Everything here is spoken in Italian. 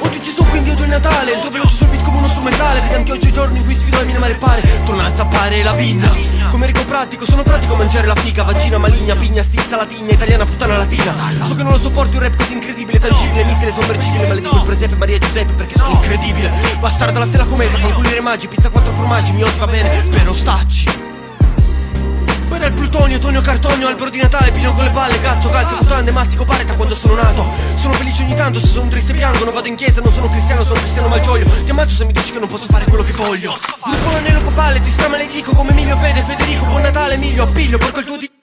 Oggi ci sono quindi odio il Natale. Il tuo veloce sul beat come uno strumentale. Vedi anche oggi giorni in cui sfido a minimare il pare. Torna a zappare la vita. Come rico pratico sono pratico a mangiare la fica Vagina maligna, pigna, stizza latina Italiana puttana latina. So che non lo sopporti un rap così incredibile missile sommergibile Maledico il presepe, Maria Giuseppe perché sono incredibile Bastarda la stella cometa, fanculire magi Pizza quattro formaggi, mi odio va bene, però stacci. Poi dal plutonio, tonio cartonio, albero di Natale, pino con le palle, cazzo, calze, mutande, mastico pareta quando sono nato. Sono felice ogni tanto, se sono triste piango, non vado in chiesa, non sono cristiano, sono cristiano malgioglio. Ti ammazzo se mi dici che non posso fare quello che voglio. Gruppo l'anello papale, ti strama le dico come Emilio Fede, Federico, buon Natale, Emilio, appiglio, porco il tuo di...